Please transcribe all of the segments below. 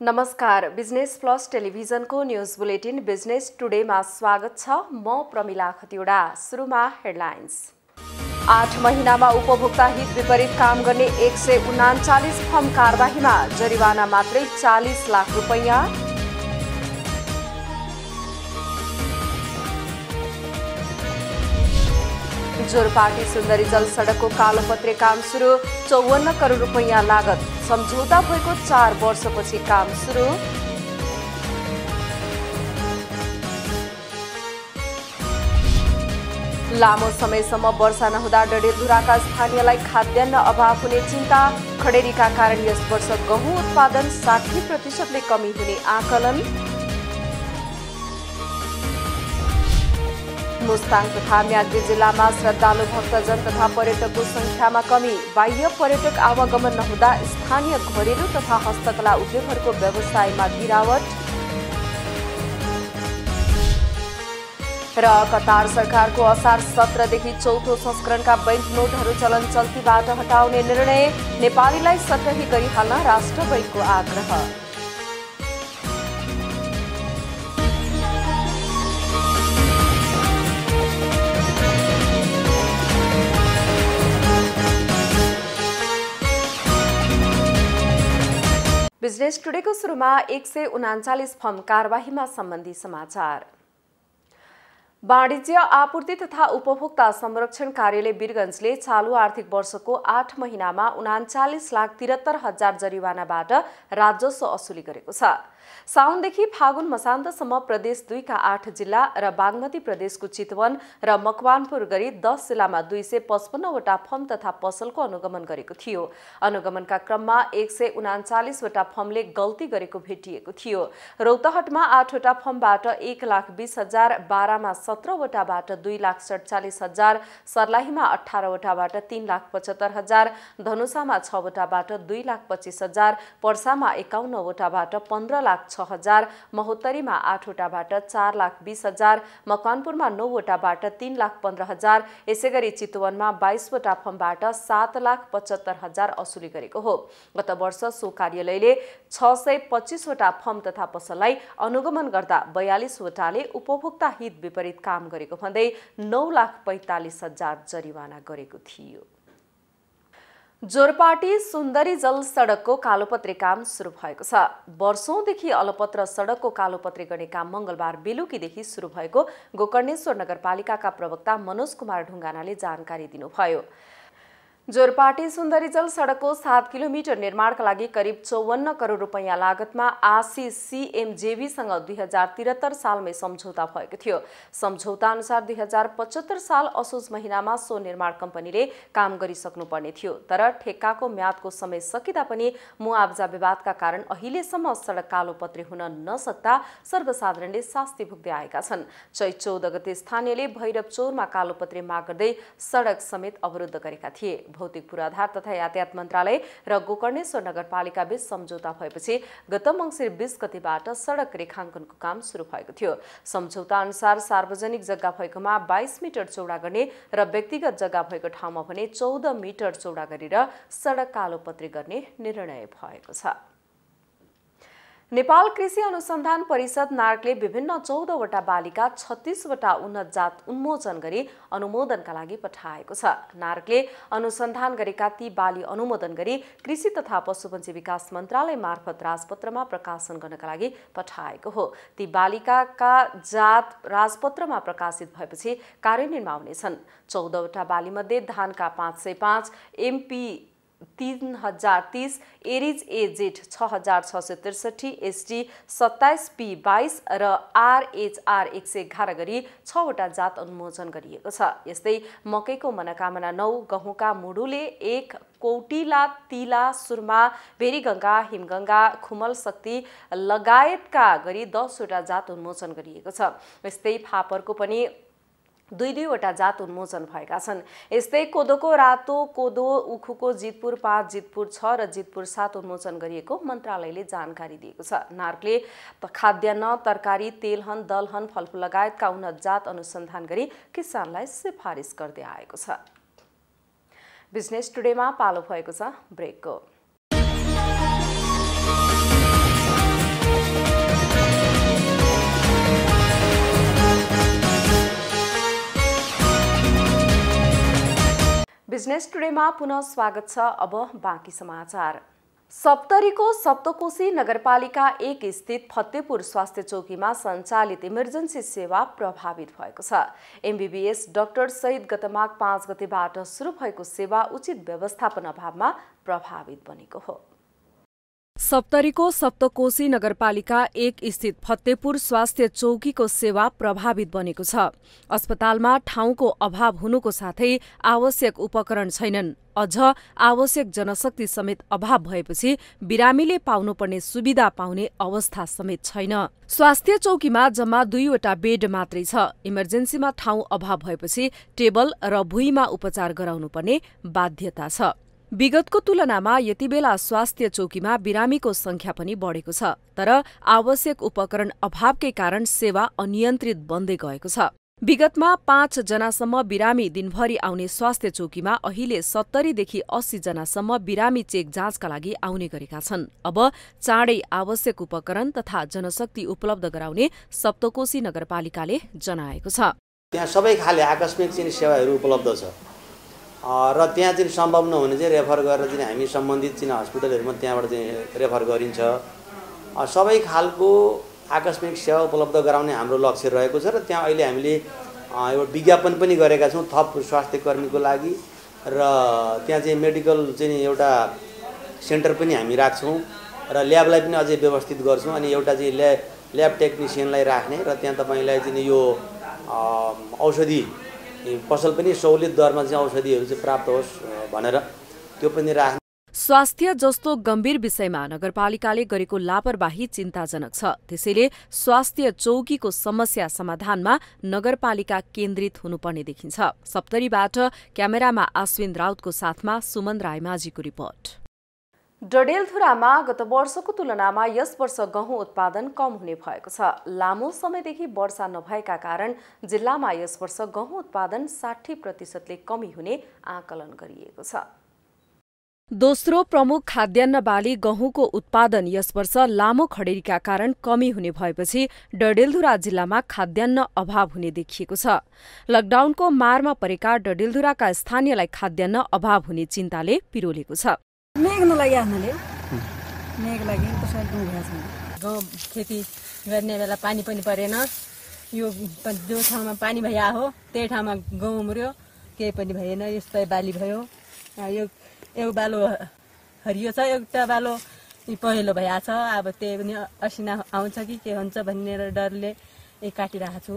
नमस्कार business plus टेलिभिजनको news bulletin business टुडेमा स्वागत छ। म प्रमिला खतिवडा सुरुमा हेडलाइन्स आठ महिनामा उपभोक्ता हित विपरीत काम गर्ने एक सय उनाचालिस फर्म कारवाहीमा जरिवाना मात्रै चालिस लाख रुपैयाँ। जोरपाटी सुन्दरी जल सडकको कालोपत्रे काम सुरु। चौवन्न करोड रुपैयाँ लागत। सम्झौता भएको चार वर्षपछि काम सुरु। लामो समयसम्म वर्षा नहुँदा डडेलधुराका स्थानीयलाई खाद्यान्न अभाव हुने चिन्ता खडेरीका कारण यस वर्ष गहुँ उत्पादन साठी प्रतिशतले कमी हुने आकलन। मुस्ताङ तथा म्याग्दी जिल्लामा श्रद्धालु भक्तजन तथा पर्यटकको संख्यामा कमी। बाह्य पर्यटक आवागमन नहुँदा स्थानीय घरेलु तथा हस्तकला उद्योगहरूको व्यवसायमा गिरावट। र कतार सरकारको असार सत्रदेखि चौथो संस्करणका बैंक नोटहरू चलन चल्तीबाट हटाउने निर्णय नेपालीलाई सटही गरिहाल्न राष्ट्र बैङ्कको आग्रह। बिजनेस टुडेको सुरुमा एक सय उनाचालिस फर्म कारवाहीमा सम्बन्धी समाचार। वाणिज्य आपूर्ति तथा उपभोक्ता संरक्षण कार्यालय वीरगंजले चालु आर्थिक वर्षको आठ महिनामा उनाचालिस लाख तिहत्तर हजार जरिवानाबाट राजस्व असुली गरेको छ। साउनदेखि फागुन मसान्तसम्म प्रदेश दुईका आठ जिल्ला र बागमती प्रदेशको चितवन र मकवानपुर गरी दस जिल्लामा दुई सय पचपन्नवटा फर्म तथा पसलको अनुगमन गरेको थियो। अनुगमनका क्रममा एक सय उनाचालिसवटा फर्मले गल्ती गरेको भेटिएको थियो। रौतहटमा आठवटा फर्मबाट एक लाख बिस हजार बाह्रमा सत्रवटाबाट दुई लाख सडचालिस हजार सर्लाहीमा अठारवटाबाट तीन लाख पचहत्तर हजार धनुषामा छवटाबाट दुई लाख पच्चिस हजार पर्सामा एकाउन्नवटाबाट पन्ध्र लाख छ हजार महोत्तरीमा आठवटाबाट चार लाख बिस हजार मकवानपुरमा नौवटाबाट तीन लाख पन्ध्र हजार यसै गरी चितवनमा बाइसवटा फर्मबाट सात लाख पचहत्तर हजार असुली गरेको हो। गत वर्ष सो कार्यालयले छ सय पच्चिसवटा फर्म तथा पसललाई अनुगमन गर्दा बयालिसवटाले उपभोक्ता हित विपरीत काम गरेको भन्दै नौ लाख पैँतालिस हजार जरिवाना गरेको थियो। जोरपाटी सुन्दरी जल सडकको कालोपत्रे काम सुरु भएको छ। वर्षौंदेखि अलपत्र सडकको कालोपत्रे गर्ने काम मंगलबार बेलुकीदेखि सुरु भएको गोकर्णेश्वर नगरपालिकाका प्रवक्ता मनोज कुमार ढुङ्गानाले जानकारी दिनुभयो। जोरपाटी सुन्दरी जल सडकको सात किलोमिटर निर्माणका लागि करिब चौवन्न करोड रुपियाँ लागतमा आसी सिएमजेबीसँग दुई हजार त्रिहत्तर सालमै सम्झौता भएको थियो। सम्झौता अनुसार दुई हजार पचहत्तर साल असोज महिनामा सो निर्माण कम्पनीले काम गरिसक्नुपर्ने थियो तर ठेक्काको म्यादको समय सकिँदा पनि मुआब्जा विवादका कारण अहिलेसम्म सडक कालोपत्री हुन नसक्दा सर्वसाधारणले शास्ति भुग्दै आएका छन्। चैत चौध गते स्थानीयले भैरव चौरमा कालोपत्री माग गर्दै सडक समेत अवरुद्ध गरेका थिए। भौतिक पूर्वाधार तथा यातायात मन्त्रालय र गोकर्णेश्वर नगरपालिका बीच सम्झौता भएपछि गत मङ्सिर बिस गतिबाट सडक रेखाङ्कनको काम सुरु भएको थियो। सम्झौता अनुसार सार्वजनिक जग्गा भएकोमा बाइस मिटर चौडा गर्ने र व्यक्तिगत जग्गा भएको ठाउँमा भने चौध मिटर चौडा गरेर सडक कालोपत्री गर्ने निर्णय भएको छ। नेपाल कृषि अनुसन्धान परिषद नार्कले विभिन्न चौधवटा बालीका छत्तिसवटा उन्नत जात उन्मोचन गरी अनुमोदनका लागि पठाएको छ। नार्कले अनुसन्धान गरेका ती बाली अनुमोदन गरी कृषि तथा पशुपन्छी विकास मन्त्रालय मार्फत राजपत्रमा प्रकाशन गर्नका लागि पठाएको हो। ती बालिकाका जात राजपत्रमा प्रकाशित भएपछि कार्यान्वयनमा आउनेछन्। चौधवटा बालीमध्ये धानका पाँच सय पाँच एमपी तिन हजार तिस एरिज ए जेट छ हजार छ सय त्रिसठी एसटी सत्ताइस पी बाइस र आरएचआर एक सय एघार गरी छवटा जात अनुमोचन गरिएको छ। यस्तै मकैको मनोकामना नौ गहुँका मुडुले एक कौटिला तिला सुरमा भेरीगङ्गा हिमगङ्गा खुमल शक्ति लगायतका गरी दसवटा जात उन्मोचन गरिएको छ। यस्तै फापरको पनि दुई दुईवटा जात उन्मोचन भएका छन्। यस्तै कोदोको रातो कोदो उखुको जितपुर पाँच जितपुर छ र जितपुर सात उन्मोचन गरिएको मन्त्रालयले जानकारी दिएको छ। नार्कले खाद्यान्न तरकारी तेलहन दलहन फलफुल लगायतका उन्नत जात अनुसन्धान गरी किसानलाई सिफारिस गर्दै आएको छ। बिजनेस टुडेमा पालो भएको छ ब्रेकको। बिजनेस टुडेमा पुनः स्वागत छ। अब बाँकी समाचार। सप्तरीको सप्तकोशी नगरपालिका एक स्थित फतेपुर स्वास्थ्य चौकीमा सञ्चालित इमर्जेन्सी सेवा प्रभावित भएको छ। एमबिबिएस डाक्टर सहित गत माघ पाँच गतेबाट सुरु भएको सेवा उचित व्यवस्थापन अभावमा प्रभावित बनेको हो। सप्तरीको सप्तकोशी नगरपालिका एक स्थित फतेपुर स्वास्थ्य चौकीको सेवा प्रभावित बनेको छ। अस्पतालमा ठाउँको अभाव हुनुको साथै आवश्यक उपकरण छैनन्। अझ आवश्यक जनशक्ति समेत अभाव भएपछि बिरामीले पाउनुपर्ने सुविधा पाउने अवस्था समेत छैन। स्वास्थ्य चौकीमा जम्मा दुईवटा बेड मात्रै छ। इमर्जेन्सीमा ठाउँ अभाव भएपछि टेबल र भुइँमा उपचार गराउनुपर्ने बाध्यता छ। विगतको तुलनामा यति बेला स्वास्थ्य चौकीमा बिरामीको संख्या पनि बढेको छ तर आवश्यक उपकरण अभावकै कारण सेवा अनियन्त्रित बन्दै गएको छ। विगतमा पाँच जनासम्म बिरामी दिनभरि आउने स्वास्थ्य चौकीमा अहिले सत्तरीदेखि अस्सी जनासम्म बिरामी चेक जाँचका लागि आउने गरेका छन्। अब चाँडै आवश्यक उपकरण तथा जनशक्ति उपलब्ध गराउने सप्तकोशी नगरपालिकाले जनाएको छ। त्यहाँ सबै खाले आकस्मिक सेवाहरू उपलब्ध छ। र त्यहाँ चाहिँ सम्भव नहुने चाहिँ रेफर गरेर चाहिँ हामी सम्बन्धित चाहिँ हस्पिटलहरूमा त्यहाँबाट चाहिँ रेफर गरिन्छ। सबै खालको आकस्मिक सेवा उपलब्ध गराउने हाम्रो लक्ष्य रहेको छ र त्यहाँ अहिले हामीले एउटा विज्ञापन पनि गरेका छौँ थप स्वास्थ्य कर्मीको लागि र त्यहाँ चाहिँ मेडिकल चाहिँ एउटा सेन्टर पनि हामी राख्छौँ र ल्याबलाई पनि अझै व्यवस्थित गर्छौँ अनि एउटा चाहिँ ल्या ल्याब टेक्निसियनलाई राख्ने र त्यहाँ तपाईँलाई चाहिँ यो औषधि पसल पनि सहुलियत दरमा चाहिँ औषधिहरू चाहिँ प्राप्त होस् भनेर त्यो पनि राख्ने स्वास्थ्य जस्तो गम्भीर विषयमा नगरपालिकाले गरेको लापरवाही चिन्ताजनक छ। त्यसैले स्वास्थ्य चौकीको समस्या समाधानमा नगरपालिका केन्द्रित हुनुपर्ने देखिन्छ। सप्तरीबाट क्यामेरामा आश्विन राउतको साथमा सुमन रायमाझीको रिपोर्ट। डडेलधुरामा गत वर्षको तुलनामा यस वर्ष गहुँ उत्पादन कम हुने भएको छ। लामो समयदेखि वर्षा नभएका कारण जिल्लामा यस वर्ष गहुँ उत्पादन साठी प्रतिशतले कमी हुने आकलन गरिएको छ। दोस्रो प्रमुख खाद्यान्न बाली गहुँको उत्पादन यस वर्ष लामो खडेरीका कारण कमी हुने भएपछि डडेलधुरा जिल्लामा खाद्यान्न अभाव हुने देखिएको छ। लकडाउनको मारमा परेका डडेलधुराका स्थानीयलाई खाद्यान्न अभाव हुने चिन्ताले पिरोलेको छ। मेघ नलाग्यो आफ्नाले मेघ लागि कसरी भएको छ गाउँ खेती गर्ने बेला पानी पनि परेन। यो जो ठाउँमा पानी भइआ हो त्यही ठाउँमा गहुँ मर्यो केही पनि भएन यस्तै बाली भयो। यो एउटा बालो हरियो छ एउटा बालो पहेँलो भइरहेछ अब त्यही पनि असिना आउँछ कि के हुन्छ भन्ने डरले काटिरहेको छु।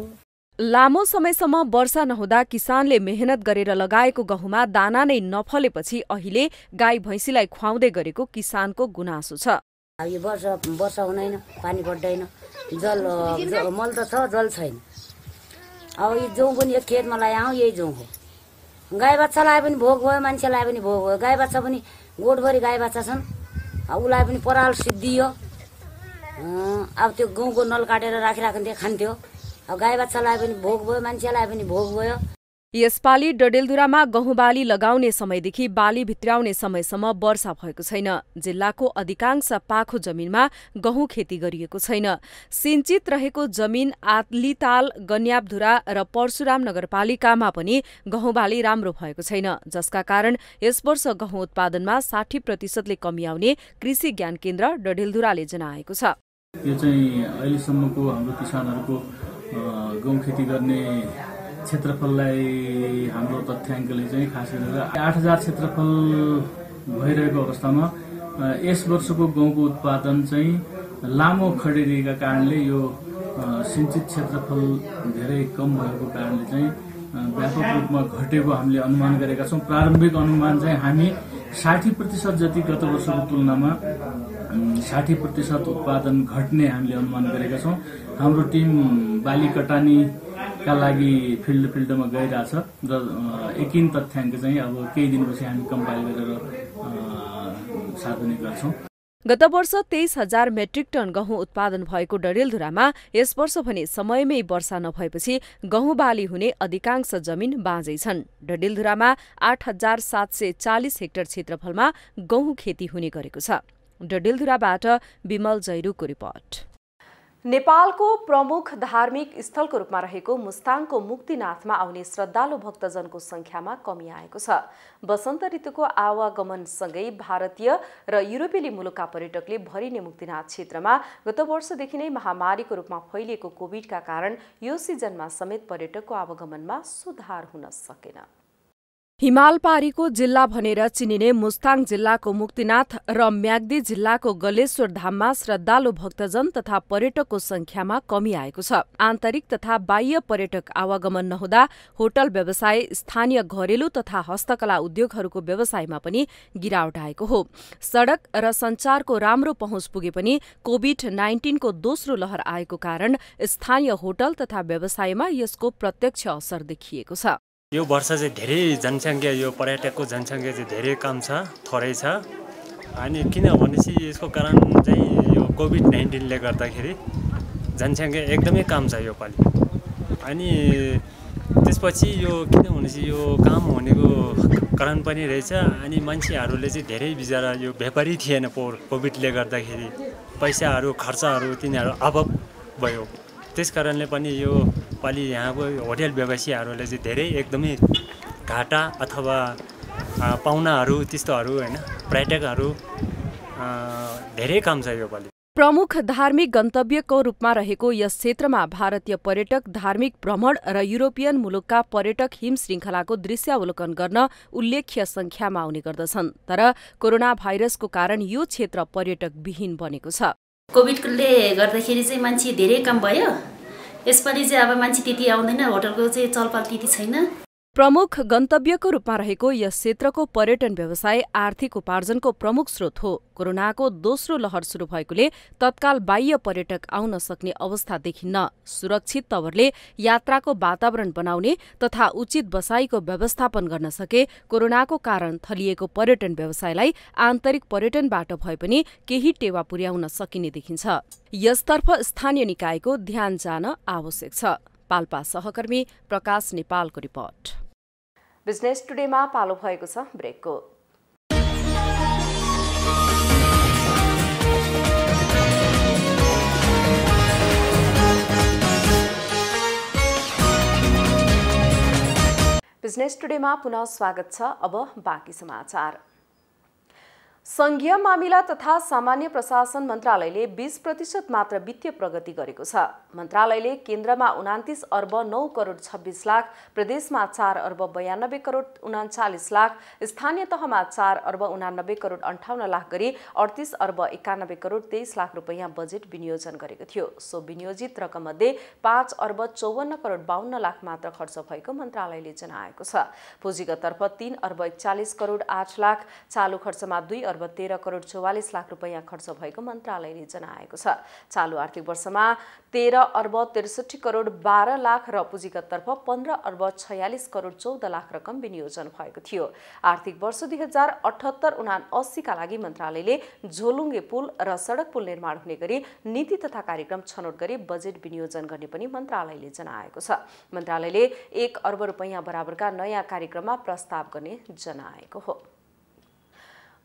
लामो समयसम्म वर्षा नहुँदा किसानले मेहनत गरेर लगाएको गहुँमा दाना नै नफलेपछि अहिले गाई भैँसीलाई खुवाउँदै गरेको किसानको गुनासो छ। यो वर्षा वर्षा हुँदैन पानी पर्दैन जल मल त छ जल छैन। अब यो जौँ पनि एक खेतमा लगाए यही जौँ हो। गाई बाच्छा पनि भोग भयो मान्छे लगाए पनि भोग भयो। गाई बाच्छा पनि गोठभरि गाई बाच्छा छन्। उसलाई पनि पराल सिद्धियो। अब त्यो गाउँको नल काटेर राखिराख्थ्यो खान्थ्यो। गाई बाच्छालाई पनि भोग भयो मान्छेलाई पनि भोग भयो। यसपालि डडेलधुरामा गहुँ बाली लगाउने समयदेखि बाली भित्राउने समयसम्म वर्षा भएको छैन। जिल्लाको अधिकांश पाखो जमिनमा गहुँ खेती गरिएको छैन। सिंचित रहेको जमिन आतलीताल गन्याबधुरा र परशुराम नगरपालिकामा पनि गहुँ बाली राम्रो भएको छैन जसका कारण यस वर्ष गहुँ उत्पादनमा साठी प्रतिशतले कमी आउने कृषि ज्ञान केन्द्र डडेलधुराले जनाएको छ। यो चाहिँ अहिलेसम्मको हाम्रो किसानहरूको गहुँ खेती गर्ने क्षेत्रफललाई हाम्रो तथ्याङ्कले चाहिँ खास गरेर आठ हजार क्षेत्रफल भइरहेको अवस्थामा यस वर्षको गहुँको उत्पादन चाहिँ लामो खडेरीका कारणले यो सिन्चित क्षेत्रफल धेरै कम भएको कारणले चाहिँ व्यापक रूपमा घटेको हामीले अनुमान गरेका छौँ। प्रारम्भिक अनुमान चाहिँ हामी साठी प्रतिशत जति गत वर्षको तुलनामा साठी प्रतिशत उत्पादन घट्ने हामीले अनुमान गरेका छौँ। हाम्रो टिम बाली कटानीका लागि फिल्ड फिल्डमा गइरहेछ। र एकिन तथ्याङ्क चाहिँ अब केही दिनपछि हामी कम्पाइल गरेर सार्वजनिक गर्छौँ। गत वर्ष तेइस हजार मेट्रिक टन गहुँ उत्पादन भएको डडेलधुरामा यस वर्ष भने समयमै वर्षा नभएपछि गहुँ बाली हुने अधिकांश जमिन बाँझै छन्। डडेलधुरामा आठ हजार सात सय चालिस हेक्टर क्षेत्रफलमा गहुँ खेती हुने गरेको छ। डडेलधुराबाट विमल जैरूको रिपोर्ट। नेपालको प्रमुख धार्मिक स्थलको रूपमा रहेको मुस्ताङको मुक्तिनाथमा आउने श्रद्धालु भक्तजनको संख्यामा कमी आएको छ। वसन्त ऋतुको आवागमनसँगै भारतीय र युरोपेली मुलुकका पर्यटकले भरिने मुक्तिनाथ क्षेत्रमा गत वर्षदेखि नै महामारीको रूपमा फैलिएको कोभिडका कारण यो सिजनमा समेत पर्यटकको आवागमनमा सुधार हुन सकेन। हिमालपारीको जिल्ला भनेर चिनिने मुस्ताङ जिल्लाको मुक्तिनाथ र म्याग्दी जिल्लाको गलेश्वर धाममा श्रद्धालु भक्तजन तथा पर्यटकको संख्यामा कमी आएको छ। आन्तरिक तथा बाह्य पर्यटक आवागमन नहुँदा होटल व्यवसाय स्थानीय घरेलु तथा हस्तकला उद्योगहरूको व्यवसायमा पनि गिरावट आएको हो। सड़क र संचारको राम्रो पहुँच पुगे पनि कोविड नाइन्टिनको दोस्रो लहर आएको कारण स्थानीय होटल तथा व्यवसायमा यसको प्रत्यक्ष असर देखिएको छ। यो वर्ष चाहिँ धेरै जनसङ्ख्या यो पर्यटकको जनसङ्ख्या चाहिँ धेरै कम छ थोरै छ। अनि किन भनेपछि यसको कारण चाहिँ यो कोभिड नाइन्टिनले गर्दाखेरि जनसङ्ख्या एकदमै कम छ योपालि अनि त्यसपछि यो किन भनेपछि यो काम हुनेको कारण पनि रहेछ। अनि मान्छेहरूले चाहिँ धेरै बिचरा यो व्यापारी थिएन पोहोर कोभिडले गर्दाखेरि। पैसाहरू खर्चहरू तिनीहरू अभाव भयो। त्यस कारणले पनि यो पालि यहाँको होटेल व्यवसायीहरूले चाहिँ धेरै एकदमै घाटा अथवा पाहुनाहरू त्यस्तोहरू होइन पर्यटकहरू धेरै कम छ यो पालि। प्रमुख धार्मिक गन्तव्यको रूपमा रहेको यस क्षेत्रमा भारतीय पर्यटक धार्मिक भ्रमण र युरोपियन मुलुकका पर्यटक हिम श्रृङ्खलाको दृश्यावलोकन गर्न उल्लेख्य संख्यामा आउने गर्दछन्। तर कोरोना भाइरसको कारण यो क्षेत्र पर्यटक विहीन बनेको छ। कोभिडले गर्दाखेरि चाहिँ मान्छे धेरै कम भयो। यसपालि चाहिँ अब मान्छे त्यति आउँदैन होटलको चाहिँ चलपाल त्यति छैन। प्रमुख गन्तव्यको रूपमा रहेको यस क्षेत्रको पर्यटन व्यवसाय आर्थिक उपार्जनको प्रमुख स्रोत हो। कोरोनाको दोस्रो लहर शुरू भएकोले तत्काल बाह्य पर्यटक आउन सक्ने अवस्था देखिन्न। सुरक्षित तवरले यात्राको वातावरण बनाउने तथा उचित बसाईको व्यवस्थापन गर्न सके कोरोनाको कारण थलिएको पर्यटन व्यवसायलाई आन्तरिक पर्यटनबाट भए पनि केही टेवा पुर्याउन सकिने देखिन्छ। यसतर्फ स्थानीय निकायको ध्यान जान आवश्यक छ। पाल्पा सहकर्मी प्रकाश नेपालको रिपोर्ट। बिजनेस टुडेमा पालो भएको छ ब्रेकको। बिजनेस टुडेमा पुनः स्वागत छ। अब बाँकी समाचार। संघीय मामिला तथा सामान्य प्रशासन मन्त्रालयले बीस प्रतिशत मात्र वित्तीय प्रगति गरेको छ। मन्त्रालयले केन्द्रमा उनातिस अर्ब नौ करोड छब्बिस लाख प्रदेशमा चार अर्ब बयानब्बे करोड उनाचालिस लाख स्थानीय तहमा चार अर्ब उनानब्बे करोड अन्ठाउन्न लाख गरी अडतिस अर्ब एकानब्बे करोड तेइस लाख रुपियाँ बजेट विनियोजन गरेको थियो। सो विनियोजित रकममध्ये पाँच अर्ब चौवन्न करोड बाहन्न लाख मात्र खर्च भएको मन्त्रालयले जनाएको छ। पुँजीगततर्फ तीन अर्ब एकचालिस करोड आठ लाख चालु खर्चमा दुई अर्ब तेह्र करोड चौवालिस लाख रुपियाँ खर्च भएको मन्त्रालयले जनाएको छ। चालु आर्थिक वर्षमा तेह्र अर्ब त्रिसठी करोड बाह्र लाख र पुँजीगततर्फ पन्ध्र अर्ब छयालिस करोड चौध लाख रकम विनियोजन भएको थियो। आर्थिक वर्ष दुई हजार अठहत्तर उना अस्सीका लागि मन्त्रालयले झोलुङ्गे पुल र सडक पुल निर्माण हुने गरी नीति तथा कार्यक्रम छनौट गरी बजेट विनियोजन गर्ने पनि मन्त्रालयले जनाएको छ। मन्त्रालयले एक अर्ब रुपियाँ बराबरका नयाँ कार्यक्रममा प्रस्ताव गर्ने जनाएको हो।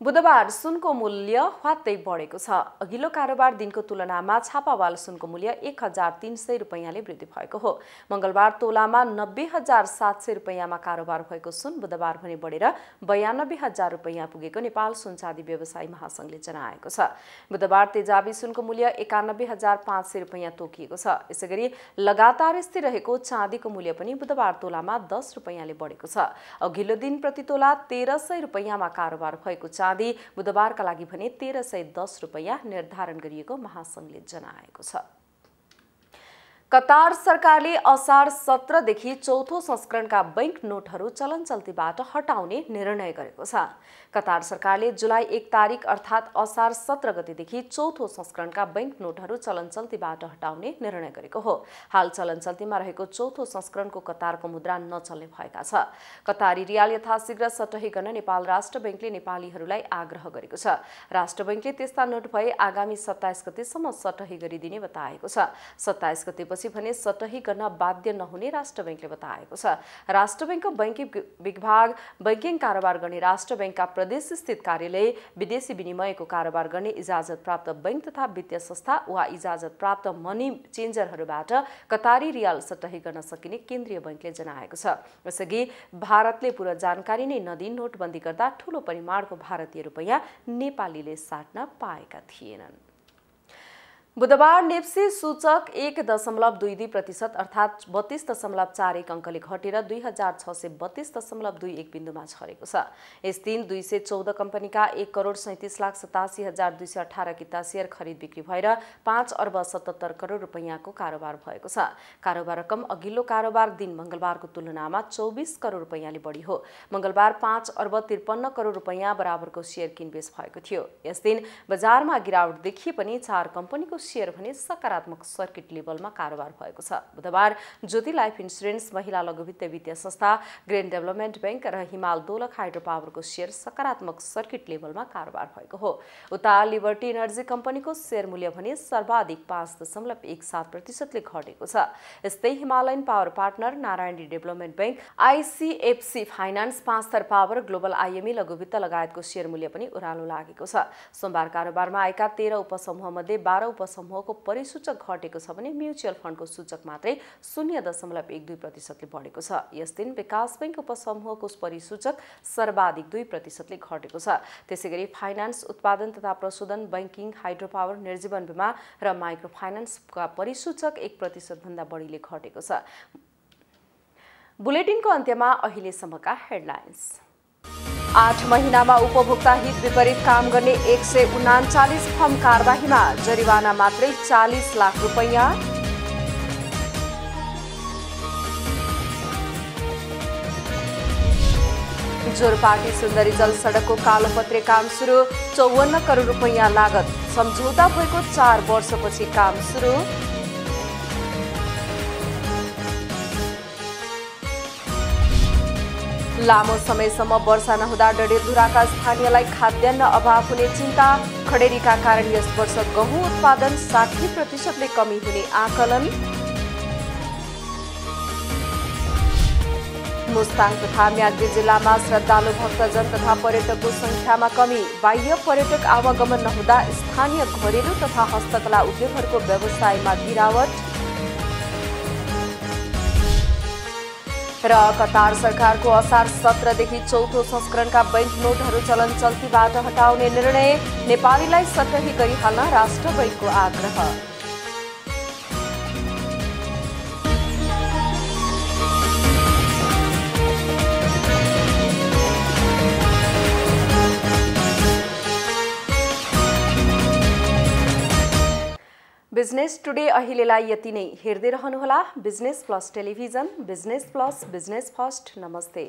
बुधबार सुनको मूल्य ह्वात्तै बढेको छ। अघिल्लो कारोबार दिनको तुलनामा छापावाल सुनको मूल्य एक हजार तिन सय रुपियाँले वृद्धि भएको हो। मङ्गलबार तोलामा नब्बे हजार सात सय रुपियाँमा कारोबार भएको सुन बुधबार भने बढेर बयानब्बे हजार रुपियाँ पुगेको नेपाल सुनचाँदी व्यवसायी महासङ्घले जनाएको छ। बुधबार तेजाबी सुनको मूल्य एकानब्बे हजार पाँच सय रुपियाँ तोकिएको छ। यसै गरी लगातार स्थिर रहेको चाँदीको मूल्य पनि बुधबार तोलामा दस रुपियाँले बढेको छ। अघिल्लो दिन प्रति तोला तेह्र सय रुपियाँमा कारोबार भएको चाँदी बुधबारका लागि भने तेह्र सय दस रुपियाँ निर्धारण गरिएको महासङ्घले जनाएको छ। कतार सरकारले असार सत्रदेखि चौथो संस्करणका बैङ्क नोटहरू चलन चल्तीबाट हटाउने निर्णय गरेको छ। कतार सरकारले जुलाई एक तारिक अर्थात् असार सत्र गतिदेखि चौथो संस्करणका बैङ्क नोटहरू चलन चल्तीबाट हटाउने निर्णय गरेको हो। हाल चलन चल्तीमा रहेको चौथो संस्करणको कतारको मुद्रा नचल्ने भएका छ। कतारी रियाल यथाशीघ्र सटही गर्न नेपाल राष्ट्र बैङ्कले नेपालीहरूलाई आग्रह गरेको छ। राष्ट्र बैङ्कले त्यस्ता नोट भए आगामी सत्ताइस गतेसम्म सटही गरिदिने बताएको छ। सत्ताइस गतेपछि भने सटही गर्न बाध्य नहुने राष्ट्र ब्याङ्कले बताएको छ। राष्ट्र ब्याङ्कको बैङ्किङ विभाग बैङ्किङ कारोबार गर्ने राष्ट्र ब्याङ्कका प्रदेश स्थित कार्यालय विदेशी विनिमयको कारोबार गर्ने इजाजत प्राप्त बैङ्क तथा वित्तीय संस्था वा इजाजत प्राप्त मनी चेन्जरहरूबाट कतारी रियाल सटही गर्न सकिने केन्द्रीय बैङ्कले जनाएको छ। यसअघि भारतले पूर्व जानकारी नै नदिई नोटबन्दी गर्दा ठूलो परिमाणको भारतीय रुपैयाँ नेपालीले साट्न पाएका थिएनन्। बुधबार नेप्सी सूचक एक दशमलव दुई दुई प्रतिशत अर्थात् बत्तीस दशमलव चार एक अङ्कले घटेर दुई हजार छ सय बत्तीस दशमलव दुई एक बिन्दुमा छरेको छ। यस दिन दुई सय चौध कम्पनीका एक करोड सैँतिस लाख सतासी हजार दुई सय अठार किता सेयर खरिद बिक्री भएर पाँच अर्ब सतहत्तर करोड रुपियाँको कारोबार भएको छ। कारोबार रकम अघिल्लो कारोबार दिन मङ्गलबारको तुलनामा चौबिस करोड रुपियाँले बढी हो। मङ्गलबार पाँच अर्ब त्रिपन्न करोड रुपियाँ बराबरको सेयर किनबेच भएको थियो। यस दिन बजारमा गिरावट देखिए पनि चार कम्पनीको सेयर भने सकारात्मक सर्किट लेभलमा कारोबार भएको छ। बुधबार ज्योति लाइफ इन्सुरेन्स महिला लघुवित्त वित्तीय संस्था ग्रेन डेभलपमेन्ट ब्याङ्क र हिमाल दोलक हाइड्रो पावरको सेयर सकारात्मक सर्किट लेभलमा कारोबार भएको हो। उता लिबर्टी इनर्जी कम्पनीको सेयर मूल्य भने सर्वाधिक पाँच दशमलव एक सात प्रतिशतले घटेको छ। यस्तै Himalayan power partner Narayani development bank ICFC finance Panchthar power global IME लघुवित्त लगायतको सेयर मूल्य पनि ओह्रालो लागेको छ। सोमबार कारोबारमा आएका तेह्र उपसमूहमध्ये बाह्र उपसमूहको परिसूचक घटेको छ भने म्युचुअल फन्डको सूचक मात्रै शून्य दशमलव एक दुई प्रतिशतले बढेको छ। यस दिन विकास ब्याङ्क उपसमूहको परिसूचक सर्वाधिक दुई प्रतिशतले घटेको छ। त्यसै गरी फाइनान्स उत्पादन तथा प्रशोधन बैङ्किङ हाइड्रो पावर निर्जीवन बिमा र माइक्रो फाइनान्सका परिसूचक एक प्रतिशतभन्दा बढीले घटेको छ। बुलेटिनको अन्त्यमा अहिलेसम्मका हेडलाइन्स। आठ महिनामा उपभोक्ता हित विपरीत काम गर्ने एक सय उनाचालिस फर्म कारवाहीमा जरिवाना मात्रै चालिस लाख रुपैयाँ। जोरपाटी सुन्दरी जल सडकको कालोपत्रे काम सुरु चौवन्न करोड रुपैयाँ लागत। सम्झौता भएको चार वर्षपछि काम सुरु। लामो समयसम्म वर्षा नहुँदा डडेलधुराका स्थानीयलाई खाद्यान्न अभाव हुने चिन्ता खडेरीका कारण यस वर्ष गहुँ उत्पादन साठी प्रतिशतले कमी हुने आकलन। मुस्ताङ तथा म्याग्दी जिल्लामा श्रद्धालु भक्तजन तथा पर्यटकको संख्यामा कमी। बाह्य पर्यटक आवागमन नहुँदा स्थानीय घरेलु तथा हस्तकला उद्योगहरूको व्यवसायमा गिरावट। र कतार सरकारको असार सत्रदेखि चौथो संस्करणका बैङ्क नोटहरू चलन चल्तीबाट हटाउने निर्णय नेपालीलाई सटही गरिहाल्न राष्ट्र बैङ्कको आग्रह। बिजनेस टुडे अहिलेलाई यति नै हेर्दै रहनुहोला। Business plus television business plus business first नमस्ते।